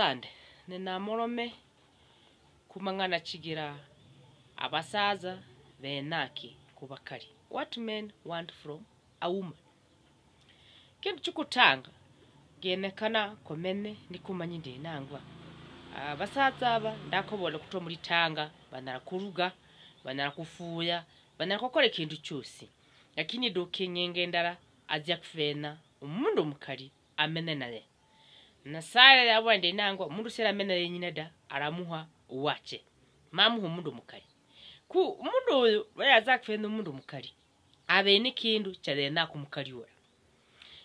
sande. Ninamorome kumang'ana chigira abasaza benaki kubakali what men want from a woman? Kintu chikutanga genekana komene nikumanyi ndinangwa abasaza aba ndakobola kutwa muri tanga banara kuruga banara kufuya banara kukora ekintu kyosi lakini dokenyenge ndara ajya kufena omundu omukali amene naye nasare yabwa ndinangwa omundu sera amene naye nyine da aramuha uwache mamuha omundu omukali ku omundu oyo bayaza kufena omundu omukali abe nekindu kyarena kumukali we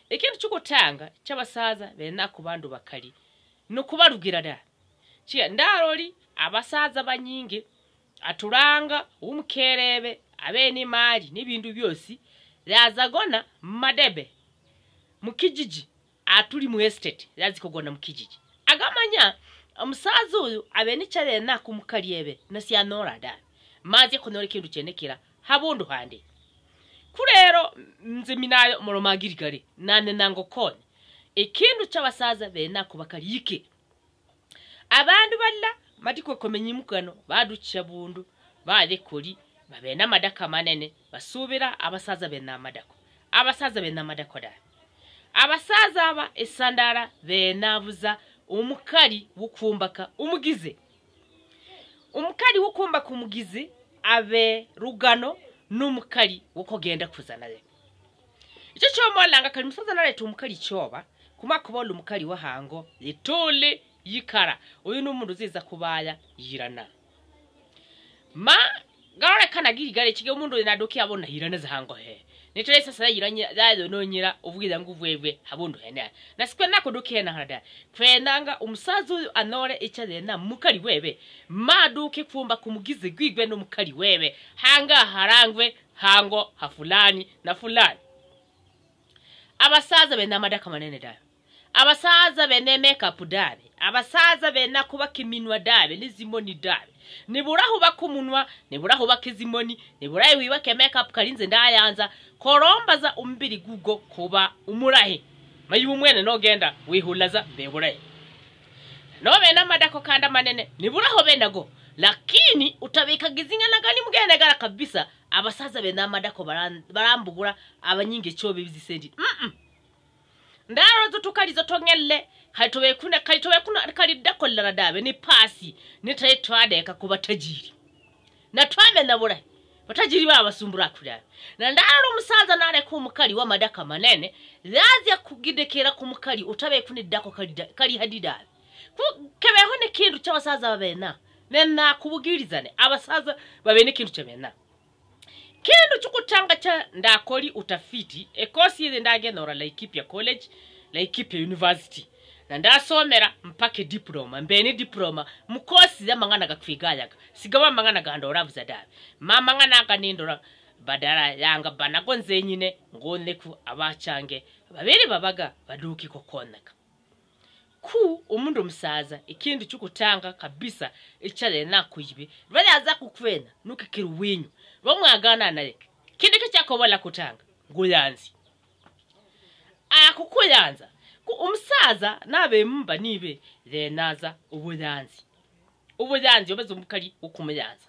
ekintu kyokutanga kyabasaza bena ku bandu bakali nokubarugira da kiya ndaroli abasaza banyingi aturanga umukerebe abene mali n'ibintu byosi yazagona madebe mukijiji atuli mu estate yazikogona mukijiji agamanya omusaza oyo abene kyarena kumukali ebe nasyanora da. Maze kunora ekintu kyenekera habundu handi kulero nze minayo moromagirigare nane nango kone ekintu ky'abasaza bena kubakalike abandu balla matikwekome badukira bundu balekoli babena amadako manene basubira abasaza bena amadako abasaza bena amadako da abasaza aba esandara benabuza omukali wukumbaka umugize omukali wukumbaka umugizi abe rugano n'omukali wokogenda kuza naye. Ekyo kyomolanga kali musaza naleta omukali kyoba kumakubola omukali wahango yetole yikara oyo n'omundu ziza kubaya yirana. Ma galolekana girigale ekige omundu oyo nadoki abona yirana zahango he nitole sasa yiranye yayo nonyira uvugira ngo uvwebwe habundo hena nasikwe nakoduke na hada kwenanga umusazu uyu anore ichare na mukari webe maduke kuomba kumugize gwigwe no mukari wewe hanga harangwe hango hafulani na fulani. Abasaza be madaka manene dayo abasaza bene makeup dabe. Abasaza bena kubaka iminwa dabe n'izimoni dabe. Niburaho baka umunwa niburaho baka izimoni niburaho wibake makeup karinze ndayanza korombaza umbiri gugo kuba umurahe mayiba umwene nogenda wihulaza beburahe no bena amadako kandi amanene niburaho bendago lakini utabikaga izingana gani mugende gara kabisa abasaza bena amadako barambugura abanyinge cyo bizisendi. Mm -mm. Ndaro zotukalizo tongelle. Kaitobekuna kaitobekuna kalidakollera dabe ni pasi nitaye twadeka ku batajiri. Na twamena bulahi batajiri babasumbura kudabe na ndaro omusaza naleka omukali w'amadaka manene lazya kugidekera ku mukali utabekuniddako kalida- kali hadidabe Ku- kebeho nekindu ky'abasaza babena nena kubugirizane abasaza babe nekindu kyabena kindu chikutanga cha ndakoli utafiti ekosi ile ndagenora laikipia college laikipia university. Na ndasomera mpaka diploma mbene diploma mukosi zamang'ana gakwigayaga sigaba mang'ana gandoravuza dabe mamang'ana aganindora badala yanga banago nzenyine ngoneku abachange. Babiri babaga baduki kokoneka ku umundu omusaza ikindu chikutanga kabisa ichalena kuibe aza kukwena nukakiri winyu lwamwagana naye kindu kikyakobola kutanga nguyanzi akukuyanza ku umusaza nabemumba nibe lenaza ubuyanzi ubuyanzi obeza omukali okumuyanza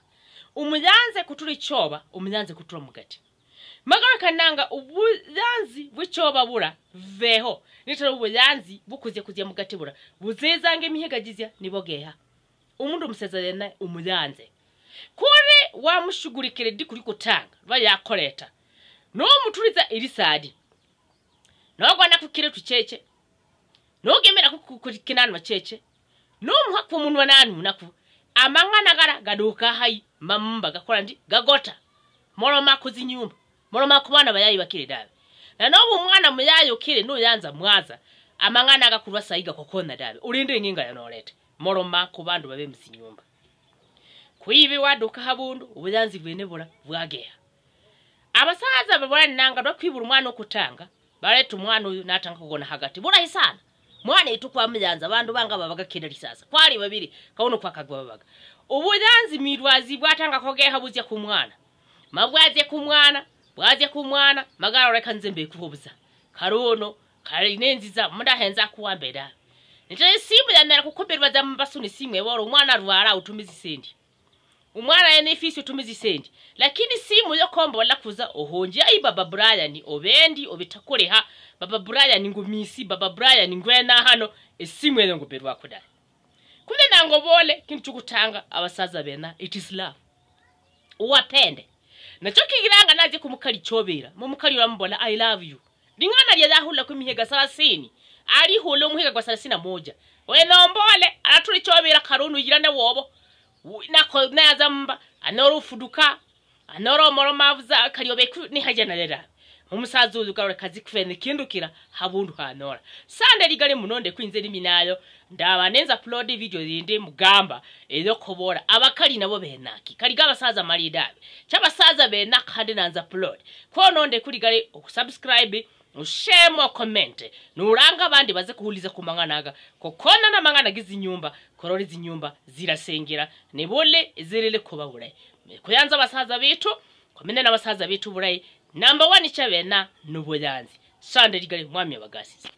umuyanze kutula icyoba umuyanze kutula mugati magarekananga ubuyanzi bw'icyoba bura veho. Nitara ubuyanzi bukuzya kuzya mugati bura buzezanga emihegagizya nibogeha. Umundu omuseza lena umuyanze kuri wamushugurikire di kuri kutanga bayakoreta nomutuliza irisadi. Nogwana kukire tucheche. Nogemera kukinanwa cheche. Nomuha kumunwa nanunaku amang'ana gara gaduka hai mamumba gakora ndi gagota. Moroma kuzinyumba moroma kubana bayayi bakire dabe na nobu umwana muyayi ukire nuyanza mwaza amang'ana agakurwa sayiga kokona dabe ulinde inginga yanorete moroma kubandu babe mzinyumba kwibi waduka habundu ubuyanzi bwene bura bwageha abasaza babwananga lwakwibura omwana okutanga baleta omwana oyo natanga kugona hagati. Bulahi sana mwana itu kwamuyanza abandu banga babaga kenda lisasa. Kwali babiri kauno kwakagwa babaga obuyanzi mirwazi bwatanga kogeha buzya ku mwana mabwazye ku mwana bwazye ku mwana magara reka nze mbekuhobuza karono kari nenziza mudahenza nje simu ya yamera kukoperwa za mbasuni simu eworo umwana arwara utumiza isendi umwana ya nefisi utumiza isendi lakini simu yo komba wala kuza ohonje ai baba brian obendi obitakureha baba brian ngumisi baba brian ngwena hano esimu ene ngoperwa kudala kune nango bole kintu chukutanga abasaza bena it is love. Uwapende nakyo kigiranga naje kumukali chobera. Mu mukali uramubona i love you. Ningana lingana lyadahula ku mihiga 30 alihula omuhiga gwa 31 wenombole aratulichobera karunu jirane wobo. Na nako naza mba. Anorofuduka ni hajana nihajanalera mavuza kaliobe ni haja nalera umusaza uyu garore kazi kufene kindukira habundu hanora sande ligale munonde kwinze liminayo ndaba nenza upload video zindi mugamba ezo kobora abakali nabo benaki kaliga abasaza malidabe chabasaza benaka handi nanza upload. Ko nonde kuligale okusubscribe ushemo comment nuranga abandi baze kuhuliza ku manganaga. Kokona na mangana gizinyumba korori zinyumba zirasengera nebole zirele kuba bulayi. Kuyanza abasaza bitu komene n'abasaza bitu bulayi namba 1 chabena nubuyanzi sande ligale mwami abagasiza